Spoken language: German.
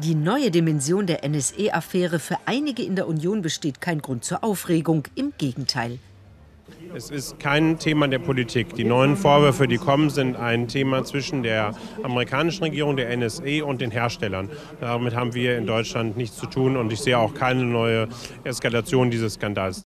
Die neue Dimension der NSE-Affäre für einige in der Union besteht kein Grund zur Aufregung. Im Gegenteil. Es ist kein Thema der Politik. Die neuen Vorwürfe, die kommen, sind ein Thema zwischen der amerikanischen Regierung, der NSE und den Herstellern. Damit haben wir in Deutschland nichts zu tun und ich sehe auch keine neue Eskalation dieses Skandals.